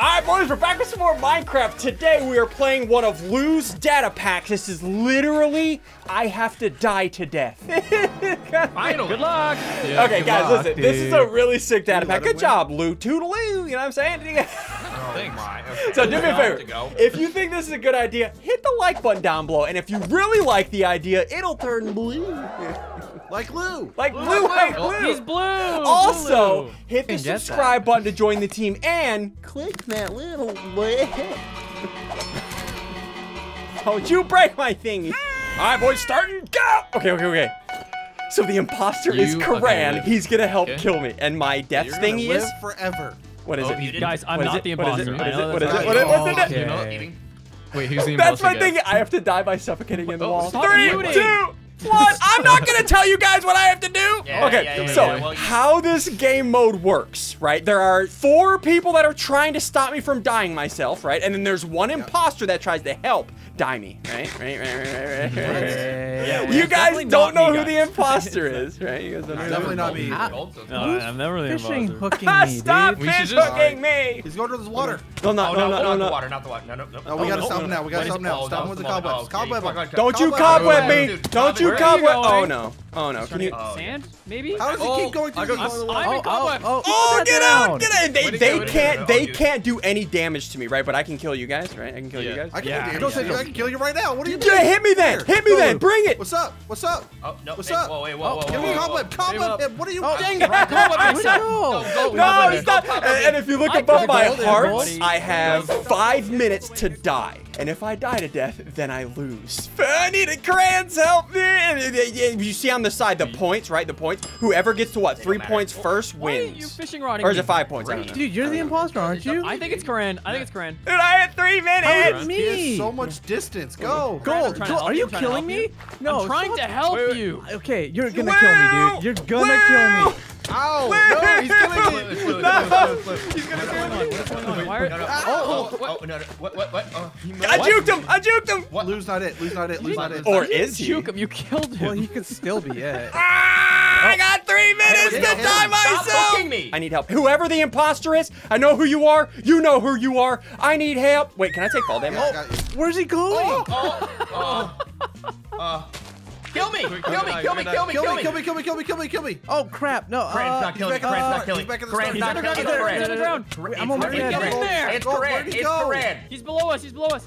All right, boys, we're back with some more Minecraft. Today, we are playing one of Lou's data packs. This is literally, I have to die to death. Finally. Good luck. okay, guys, luck, listen. This is a really sick data pack. Good win. job, Lou. Toodaloo, you know what I'm saying? Oh, Thanks. my. Okay. So do me a Now I have favor. If you think this is a good idea, hit the like button down below. And if you really like the idea, it'll turn blue. Like Lou. Like blue, like Oh, blue. he's blue. Also, Blue. hit the Can get that. subscribe button to join the team and click that little bell. Don't oh, you break my thingy. All right, boys, starting, go! Okay, okay, okay. So the imposter is Karan. okay. He's gonna help Okay. kill me. And my death You're gonna thingy live is, forever. what is Oh, it? guys, I'm What is not it? the What is it? imposter. What is it? What is it? What is- right. what's the Okay. You. Wait, who's the That's my guys? thingy. I have to die by suffocating in the Oh, wall. Three, two, one. I'm not gonna tell you guys what I have to do. Yeah, okay, yeah, yeah, so yeah, well, how this game mode works, right? There are four people that are trying to stop me from dying myself, right? And then there's one imposter that tries to help die me, right? Right, right, right, right, right, right. Yeah, well, You guys don't know me, who the imposter is, right? You guys don't know. Definitely not me. Gold, No. I'm never the Fishing imposter. hooking Ah, me, Stop dude. We fish hooking me! He's going to the water. No, no, Oh, no, no, no, not no, the no. water, not the water. No, no, no. No, we gotta no, stop no, him now. We gotta stop him now. oh, Stop him with the the cobwebs. Oh, Cobweb fuck, him. Don't you Cobweb cobweb me! Don't you where are you cobweb! Oh going? no! Oh no! Can you? to get Oh, yeah. sand, maybe? How does he Oh, keep going oh, I through got- these? I'm, I'm in Oh, oh, oh, oh, oh, get that out! Get out! They, they go, can't. go. They Oh, can't do any damage to me, right? But I can kill you guys, right? I can kill you guys. I can Yeah, do yeah. damage. to you. I can kill you right now. What are you doing? Yeah, hit me then. Hit me then. Bring it. What's up? What's up? Oh, no. What's hey, up? Whoa, wait, whoa, whoa, Give whoa, me whoa, cobweb. whoa. Cobweb him. What are you? Oh, dang it. Cobweb I'm me. sorry. Go, go, No, go, it's not. go, go, And, and if you look I above got my golden heart. I have five minutes to die. And if I die to death, then I lose. I need a Kran's help me. You see on the side the points, right? The points. Whoever gets to what? Three points first Why are you wins. fishing rodding Or is it five points? I don't know. Dude, you're the imposter, aren't you? I think it's Karan. I think it's Karan. Dude, I had three minutes. it He me? so much distance. Go. Gold, Gold, are you, you I'm trying to killing me? No, I'm trying to help Wait, wait. you. Okay, you're gonna kill me, dude. You're gonna kill me. Ow! No, he's killing me. Flip. He's gonna kill me. What's going on? Why are- No, no. Ow. Oh, oh, oh, no, no. What, what, what? Oh, he I what? juked him. I juked him. What? Lose not it. Lose not it. Lose not it. Or is he? Juke him. You killed him. Well, he could still be it. Ah, I got three minutes to die hey, Stop myself. me. I need help. Whoever the imposter is, I know who you are. You know who you are. I need help. Wait, can I take fall damage? I got. Where's he going? Oh, oh, uh, kill me, kill me, kill me, kill me, Kill kill me! Kill me! Kill me! Kill me! Kill me! Kill me! Oh crap! No. Karan's uh, not killing. back in the Karan's start. not killing. He's back in the not He's killing. back in. He's on the ground. I'm almost it's dead. Karan. Get there. It's Go, Karan. where'd he It's go? He's below us. He's below us.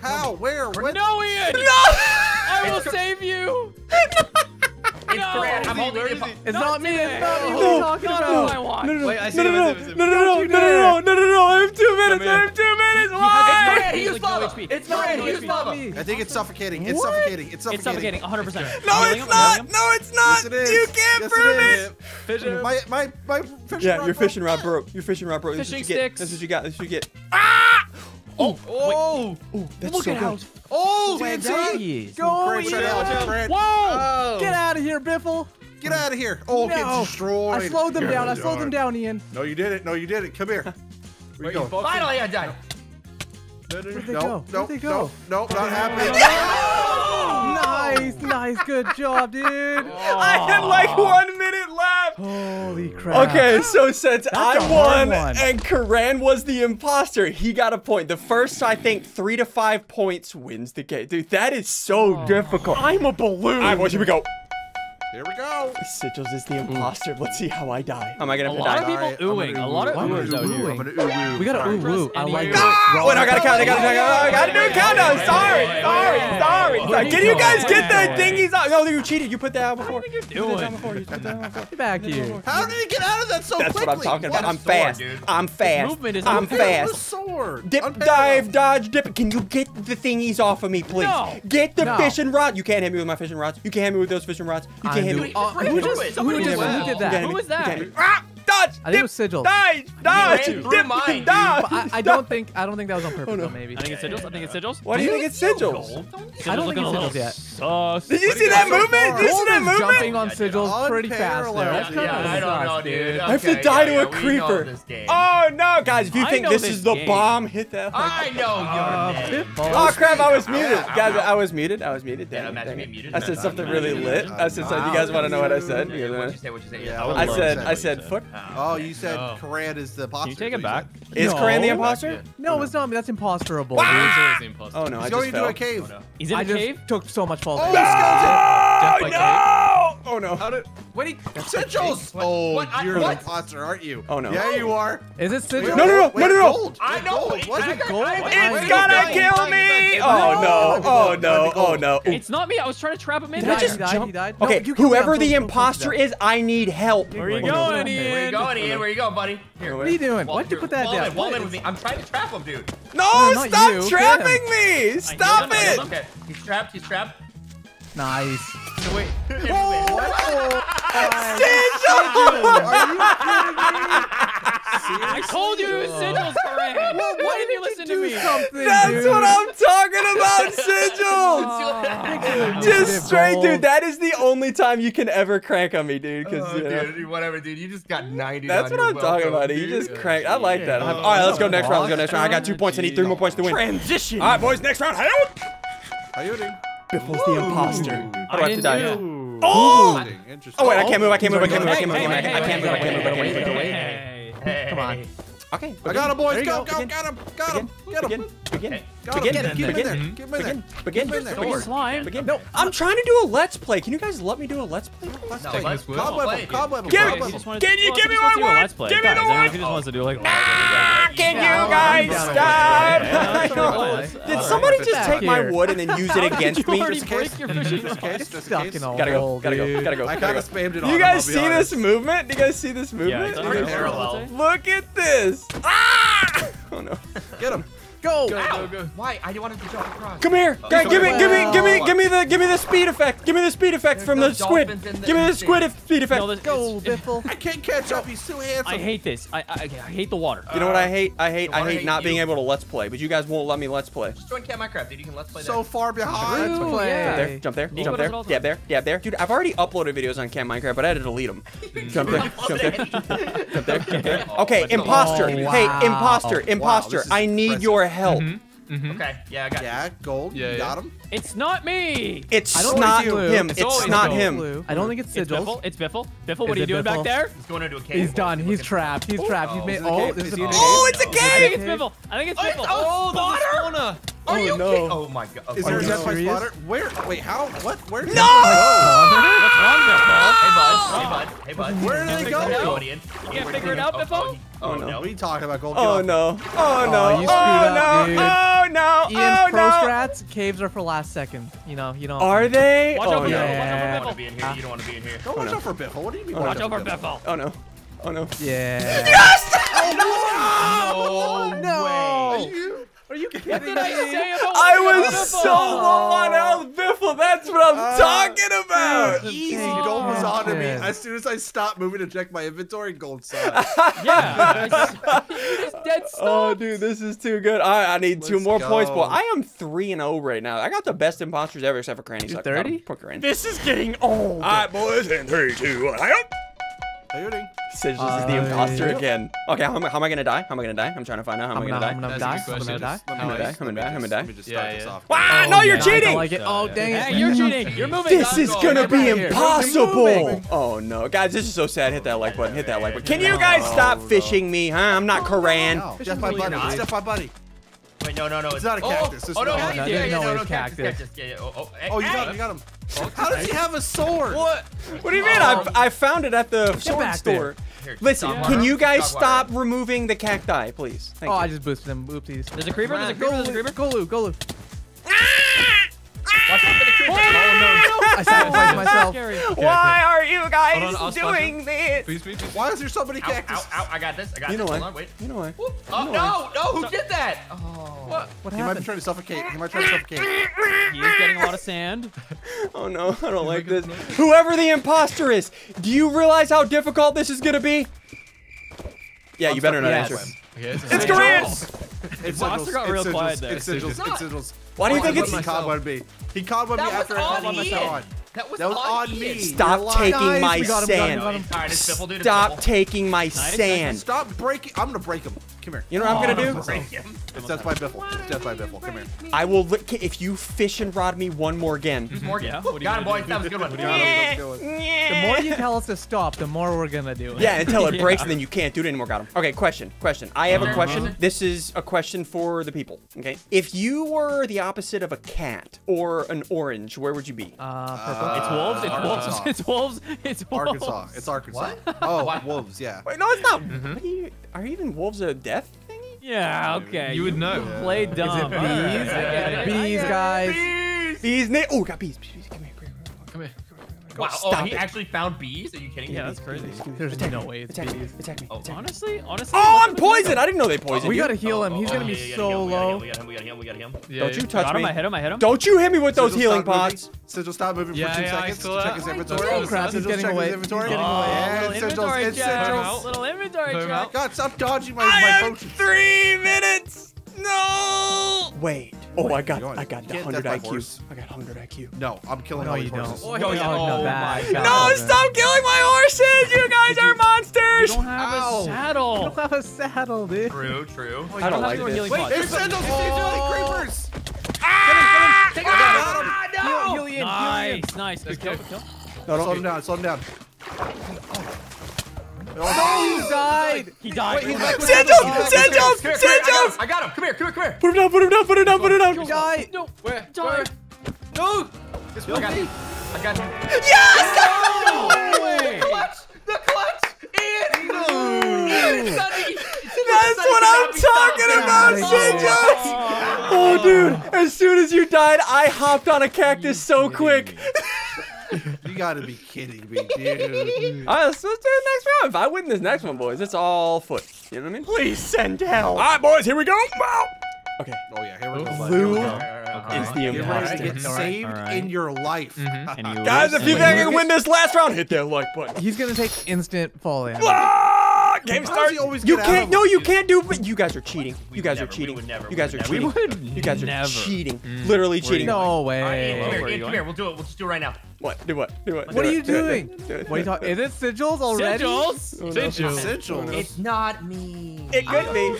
How? Where? What? No, Ian. No! I will save you. It's No. Karan. I'm holding Where you. is he? It's Not not me. It's today. not me. No. What are you talking Not about? who I want. No, no, no, Wait, I see no, no, him, no, I see him, no, I see no, him. no, no, no, no, no, no, no, I have two minutes, I here. have two minutes, It's why? Karan. He He's used like no lava. HP. It's Karan. He No used HP. lava. I think it's suffocating. It's What? suffocating. It's suffocating. It's suffocating 100%. No, Healing it's him, healing not. him. No, it's not. Yes, it is. You can't Yes, prove it it. is. Fish him. My my my fishing Yeah, rod your broke. fishing rod broke. Your fishing rod broke. This is what Fishing you get. sticks. This is what you got. This is what you get. Ah! Oh, Oh! oh, that's Look so at how good. Oh, Bad he is. Go, Go, yeah. out, Whoa! Oh! Get out of here, Biffle. Get out of here. Oh, No. get destroyed. I slowed them down. I slowed them down, Ian. No, you didn't. No, you didn't. Come here. Where you you going? Finally, I died. No, no, no. Where'd they No, no, Where'd they no, go? no, not happening. Nice, nice, good job, dude. Oh. I had like oh. one minute left. Holy crap. Okay, so since I a hard won and Karan was the imposter, he got a point. The first, I think, three to five points wins the game. Dude, that is so oh difficult. I'm a balloon. All right, boys, here we go. Here we go. Sigils is the imposter. Let's see how I die. Am I gonna A have to lot die? of people Alright, oohing. A lot of ooh, I'm oohers out here. I'm gonna ooh, ooh. We got to Alright. ooh woo. I like it. Ah! Wait, I gotta count. I gotta count. I gotta do a countdown. Sorry, sorry, sorry. sorry. Can you guys get the thingies out? No, you cheated. You put that out before. What do you think You put that out you're doing? You put that out before. Get back here. How did he get out of that so quickly? That's what I'm talking about. What a I'm fast. I'm fast. movement is I'm. Fast. fast. sword. Dip, dive, dodge, dip. Can you get the thingies off of me, please? No. Get the fishing rod. You can't hit me with my fishing rods. You can't hit me with those fishing rods. You can't hit me. who just- who do did it. that? Who did that? Who me. that? You can't hit me. Dodge! I think dip, it was Sigil. Dodge! Dodge! ran Dip! mine. Dodge! I, I don't think I don't think that was on purpose. though, maybe. I think it's sigils. I think it's sigils. Why do you think it's sigils? I don't think Sigils looking it's sigils yet. sus. Did you see that so movement? far? Did you see Gold that is movement? jumping on sigils pretty fast there. That's kind Yeah, of I don't know, sus, dude. I have to Okay, die yeah, to a creeper. Oh no, guys! If you think this this is the bomb, hit that. I know Uh, your name. Oh crap! I was muted, Ow, ow, guys. I was muted. I was muted. Yeah, Dang it, imagine being muted. I said something really lit. I said, no, something- you guys want to know what I said? Yeah, What'd you say? What'd you say? I I was I love said. I said, fuck Oh, oh you said No. Karan is the imposter. Can you take it back? Is No. Karan the Yeah. imposter? No, it's not me. That's imposterable, ah! He's dude. always the imposter. Oh no, said. I He's going into a cave. Oh, no. He's in I a cave. took so much fall Oh, damage. Death Oh by no! Oh no! How did? Wait, he. Sigils! Oh, What? You're what? the imposter, aren't you? Oh, no. Yeah, you are. Is it Wait, sigil? No, no, no, wait, no, no, no. Gold. I know. gold. What's it gold? It's It's gonna I- kill me! Oh No. no! Oh no! Oh no! It's not me. I was trying to trap him in. Did I just he died, jump? he died. Okay, you killed me. whoever the so- so imposter is, I need help. Where are you no. going, Where you going, Ian? Where are you going, buddy? Here. What are you doing? Why'd you put that Wall down? in, wall with me. I'm trying to trap him, dude. No! No, stop you, trapping him. me! Stop it! Okay, he's trapped. He's trapped. Nice. No, wait. I told you it was sigils, Karan. Why didn't you listen to Do me? something, That's dude. what I'm talking about, sigils! Just straight, dude. That is the only time you can ever crank on me, dude. Because Oh, you know, dude, whatever, dude. You just got 90. that's what I'm talking welcome, about. You just crank. I like that. I'm- all right, let's go next round. Let's go next round. I got two points. I need three more points to win. Transition. All right, boys. Next round. Help! How you doing? Biffle's the imposter. How do I have to die? didn't oh! Ooh. Oh! Interesting, Interesting. Oh wait, I can't move. I can't move. I can't move. I can't move. I can't move. I can't move. I can't move. I can't move. hey, hey. Come on. Okay. I got him, boys. Go, go. go, got him. Got him. Get him. Begin. Got him. Begin. Get him. Keep Begin. Begin. Keep him in there. Begin. Keep him in there. Sword. Slime. Begin. No, I'm trying to do a let's play. Can you guys let me do a let's play? Let's No, play. let's- we'll Cobweb play him. it. Cobweb him. Give Okay, it- he just wanted- Can you well, give if me he just what wants to do a I Let's play. want? Give me Guys, the I mean, one. if he just wants to do like. Ah, Can Yeah, you guys I'm down with stop? it. Yeah, I sure, know. why? Did All somebody right. just Back take my here. wood and then use it against you me? already Just in break case. your Just fishing in rod? case. Just in Stuck case. in a Gotta go. hole, Gotta go. dude. Gotta go. I Gotta kind of go. spammed it on You him, guys I'll be see this honest. movement? Do you guys see this Yeah, movement? it's They're alright. parallel. Look at this. Ah! Oh no. Get him. Go. Ow! Why? I wanted to jump across. Come here. Oh, Guys, give me, give me, give me, give me the, give me the speed effect. Give me the speed effect There's from the squid. the- Give me the squid the- speed effect. No, this- Go, Biffle. I can't catch up. He's too handsome. I hate this. I, I, I hate the water. You know what I hate? I hate, I hate hate not being able to let's play, but you guys won't let me let's play. Just join Cat Minecraft, dude. You can let's play so that. far behind. Let's Ooh, play. yeah. There, jump there, Nico jump there, it all dab there, dab there. Dude, I've already uploaded videos on Camp Minecraft, but I had to delete them. jump there, jump there, jump there, jump there. Okay, imposter. Oh, Hey, imposter, oh, imposter. I need impressive. your help. Mm-hmm. Mm-hmm. Okay, yeah, I got Yeah, gold. Yeah, you yeah. got him. It's not me. It's don't not think it's him. It's, It's not blue. him. Blue. I don't think it's It's sigils. Biffle. It's Biffle. Biffle, what Is are you it doing back there? He's going into a cave. He's done. He's trapped. He's trapped. He's Oh, made. a Oh, cave? this Is is he a in a cave. Oh, it's think it's Biffle. I think it's Oh, Biffle. oh, there's a spawner. Are Oh, you no. kidding? Oh my god. Is there a death by serious? spotter? Where? Wait, how? What? Where? did No! that What's wrong, Biffle? Hey bud. Hey bud. Hey bud. Where did they Figure it go? out, Ian. You can't figure it out, Oh, Biffle? oh, Oh, Oh no. Oh, no. What are you talking about, gold? Oh no. Oh, oh no. you screwed Oh up, no. dude. Oh no. Ian, Oh pro no. strats, caves are for last second. You know, you don't. Are they? Watch Oh out for no. Biffle. You don't Yeah. want to be in here. You don't want to be in here. Don't watch oh, no. out for Biffle. What do you mean? Watch out for Biffle. Oh no. Oh no. Yeah. Oh no. Way. Are you What did I say about I was so low on health, Biffle. That's what I'm Uh, talking about. Easy. Oh, Gold was on to me. As soon as I stopped moving to check my inventory, gold saw. Yeah. it's- you just dead stop. Oh, dude, this is too good. I, I need two Let's more points, go. boy. I am three and zero right now. I got the best imposters ever, except for Cranny. You're so I got 30? him. Put Cranny. This is getting old. All right, boys, in three, two, one. Help! How you is the Uh, imposter yep. again. Okay, how, am- how am I gonna die? How am I gonna die? I'm trying to find out how am I I'm gonna gonna, die. I'm gonna die. I'm gonna die. I'm gonna die, I'm gonna die, I'm gonna Let me just start this off. Ah, Oh, no, you're yeah, I don't cheating! like it. Oh, dang it. You're cheating. You're moving. This is gonna be impossible. Oh no, guys, this is so sad. Hit that like button. Hit that like button. Can you guys stop fishing me, huh? I'm not Karan. No, Death by buddy. not. It's Death by buddy. Wait, no, no, no. It's not a oh, oh cactus, it's Oh, no, not. yeah, No, yeah, yeah, no no, way no, it's cactus, cactus. cactus. Yeah, yeah. Oh, oh, Oh, you hey. got him. You got him. How does he have a sword? What? What do you mean? Um, I, I found it at the sword store. Here, Listen, dog can you guys stop removing the cacti, please? Thank Oh, you. I just boosted him. Oopsies. There's a creeper. There's a creeper. There's a creeper. Go, Lou. Go, Lou. I sacrificed myself. Scary. Why are you guys on, doing this? Please, please, please. Why is there so many Ow, cactus? ow, ow, I got this. I got You know this. why? Hold on, wait. You know why? Whoop. Oh, no, no, who did that? Oh. What? What He might be trying to suffocate. He might try to suffocate. He is getting a lot of sand. Oh no, I don't like this. Whoever the imposter is, do you realize how difficult this is gonna be? Yeah, you better not Yes. answer. Okay, it's, It's a- Korean! It's Monster sigils. got It's real sigils. quiet there. It's sigils. It's It's sigils. Why do you think did it's? he cobweb me? He cobwebbed me That after I on called Ian. myself on. That was, That was on Ian. me. Stop taking Nice, my him, we got him, sand. got him. All right, it's Biffle, dude. It's Stop Biffle. taking my sand. Stop breaking. I'm gonna break him. Come here. You know what I'm gonna do? Break him. It's death by Biffle. It's death by Biffle. Come here. I will. Li- if you fish and rod me one more again. Morgan. Yeah, what are you Got him, gonna boys. That was a good one. Let's. The more you tell us to stop, the more we're gonna do. It. Yeah, until it breaks and then you can't do it anymore. Got him. Okay, question. Question. I have a question. This is a question for the people. Okay. If you were the opposite of a cat or an orange, where would you be? Uh, It's wolves. It's Arkansas. wolves. It's wolves. It's wolves. Arkansas. It's Arkansas. What? Oh, What? wolves. Yeah. Wait, no, it's not. Mm-hmm. What are, you, are even wolves a death thingy? Yeah. Okay. You would know. Play dumb. Is it bees? I get it, I Bees, guys. Bees. Na- oh, got bees. bees. Come here. Come here. Come here. Wow. Oh, stop oh, he it. actually found bees? Are you kidding me? Yeah, that's crazy. There's no way it's Attack me. Attack me. Oh, Attack. Honestly, honestly. Oh, I'm poisoned. I didn't know they poisoned We gotta heal him. Oh, He's oh, gonna oh, be yeah, yeah, so low. We got him. We got him. We got him. We got him. Don't you touch me. I hit him. I hit him. Don't you hit me with those Sigil, healing stop moving. pots. Sigil, stop moving Yeah, for two yeah, I seconds. saw Check that. his Oh, inventory. oh, crap, he's Sigil, getting check away. his inventory. He's getting Oh, away. Yeah, little Sigils, inventory it's check. Sigils. Little inventory Put him check. out. God, stop dodging my, I my have potions. three minutes. No. Wait. Oh, I got. I got the hundred IQ. horse. I got hundred IQ. No, I'm killing No, all you these horses. Oh, Oh, yeah. no, Oh, my God. No, stop killing my horses! You guys are You monsters! don't have Ow. a You don't have a saddle, dude. True, true. I don't like your this. healing Wait, pot. there's Sigils. There's oh. creepers. Ah! Take I got him. Ah, no! Heal, heal Ian, heal Ian. Nice, nice. Good kill. Good kill. No, Slow don't. him down. Slow him down. Oh, he died. He died. Wait, he's back with Sigils! Sigils. He's back with Sigils! Come here, come here, Sigils! I got him. I got him. Come here, come here, come here. Put him down, put him down, put him down, put him down. Die. No. Where? Die. Where? No! It's I got him. I got him. Yes! No way. Clutch! The clutch! Ian! Ian, it's not me. That's what I'm talking about, Sigils! Oh, dude, as soon as you died, I hopped on a cactus so quick. You gotta be kidding me, dude. All right, let's, let's do the next round. If I win this next one, boys, it's all foot. You know what I mean? Please send help. All right, boys, here we go. Wow. Okay. Oh yeah, here we go. bud. Lou Here we go. is the Get ready to imposter. get Alright, saved alright. in your life. Mm-hmm. And you Guys, if you think I can win this last round, hit that like button. He's gonna take instant fall damage. Game How does start. he always You can't. of No, you can't do. But you guys are cheating. You guys are cheating. You guys are mm. cheating. You guys are cheating. Literally cheating. No way. Ian, come here, are you Ian, come here. We'll do it. We'll just do it right now. What? Do what? Do what? What Do are it, you do it, doing? do it. What are you talking? Is it sigils already? Sigils. Oh, no. Sigils. It's not me. It could be.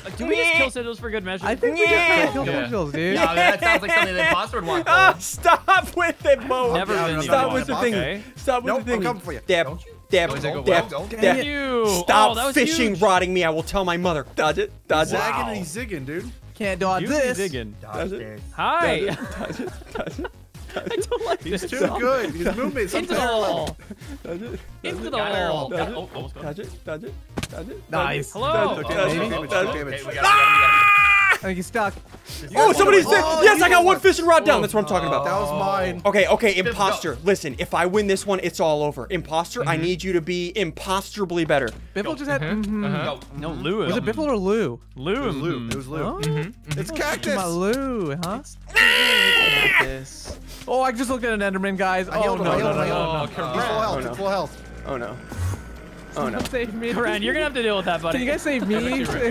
Oh man. Do we just kill sigils for good measure? I think we just Yeah. gotta kill Yeah. sigils, dude. Yeah, that sounds like something the imposter would want. Though. Oh, stop with it, Mo. Never been I'm the Stop with the thing. Stop with the thing. I'm coming for you. Dab, Don't you? dab, Don't you dab, don't, don't. dab. You. oh, Stop that fishing huge. rodding me. I will tell my mother. Dodge it. Dodge it. Zagging and he's zigging, dude. Can't dodge You this. digging. Dodge it. Hi. Dodge it. Dodge it. I don't like He's this. too good. His movement's Into the unparalleled. hole. Dodge it. Into the Got hole. Got- oh, almost got her. Dodge it. Dodge it. Dodge it. Nice. Hello. Dodge it. Okay, Dodge maybe. it. Damage, Dodge damage. it. Okay, we got it, we got ah! I think he's stuck. Oh, somebody's there. Oh, Yes, I got got one one. fishing rod down. That's what I'm talking about. That was mine. Okay, okay, imposter. Listen, if I win this one, it's all over. Imposter, Mm-hmm. I need you to be imposterably better. Biffle just had. Mm-hmm. mhm. Uh-huh. Go. No, Lou. Was it Biffle or Lou? Lou. It was Lou. It was Lou. Oh, It's my cactus. Lou, huh? cactus. Oh, I just looked at an Enderman, guys. I Oh healed no, him. I no, healed no, him. no, Oh, no. He's full health. Oh, He's no. full health. Oh no. Oh no. Save me. Ren, you're gonna have to deal with that, buddy. Can you guys save me?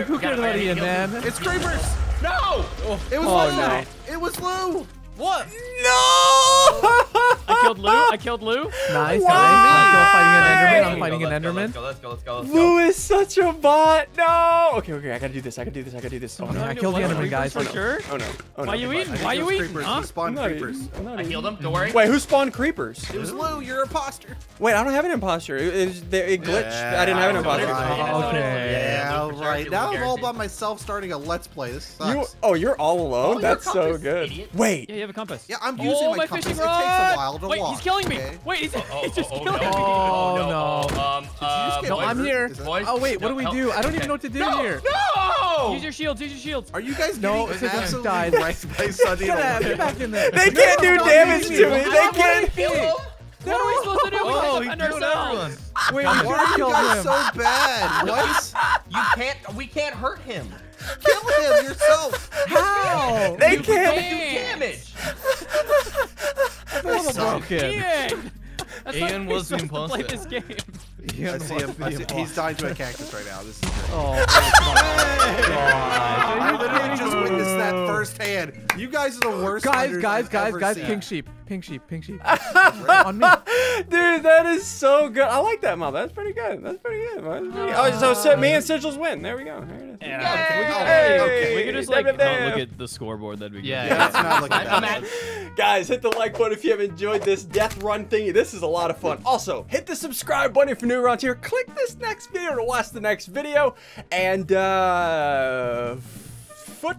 Who cares about Ian, man? It's creepers. No! It was Oh, Lou. no. It was Lou. What? No! I killed Lou. I killed Lou. Nice, Why? guys. I'm still fighting an Enderman. I'm let's fighting an go, Enderman. Let's go, let's go, let's go. Lou is such a bot. No. Okay, okay, I gotta do this. I gotta do this. I gotta do this. Oh no. I killed the Enderman, guys. For sure. Oh no. Oh no. Why you eating? Why it you eating? Huh? He spawned I'm not creepers. eating. I'm not I eating. healed him. Don't worry. Wait, who spawned creepers? It was Lou. You're a imposter. Wait, I don't have an imposter. It, it, was- it glitched. Yeah, I didn't have an I know what imposter. Right. I know what it is. Okay. Yeah, Yeah, Lou for right. Now I'm all by myself starting a let's play. This You, sucks. oh, you're all alone. Oh, That's so good. Wait. Yeah, you have a compass. Yeah, I'm using oh, my my compass. fishing It takes rod. a while to Wait, walk. he's killing me. okay? Wait, he's, Oh, he's oh, just oh, killing no. me. Oh, Oh, no. Um, uh, No, I'm here. Boys, Oh wait, what do we no, do? I don't even know what to do No, here. no! Use your shields. Use your shields. Are you guys No, getting Sigils absolutely died. wrecked by Sunny? Get out, get back in there. They can't do No, damage to me. me. They can't. Kill him. What are we supposed to do? We Oh, have to defend ourselves. everyone. Wait, Why you are you guys him. so bad? What? You can't. We can't hurt him. Kill him yourself. How? They You can't. can't do damage. That's broken. Ian. That's Ian how was you're the supposed to play this game. I see him. I see, he's dying to a cactus right now. This is great. Oh, I literally just witnessed that firsthand. you guys are the worst. Guys, guys, guys, guys, seen. pink sheep, pink sheep, pink sheep. On me. Dude, that is so good. I like that, Mom. That's pretty good. That's pretty good. man. That's pretty- Oh, so, so me and Sigils win. There we go. There it is. Yeah. Yay! We could, Hey! okay. we could just like Damn, damn, oh, look at the scoreboard. That'd be good. Yeah, Yeah, it's not looking I'm Guys, hit the like button if you have enjoyed this death run thingy. This is a lot of fun. Also, hit the subscribe button if you're around here. Click this next video to watch the next video. And, uh, foot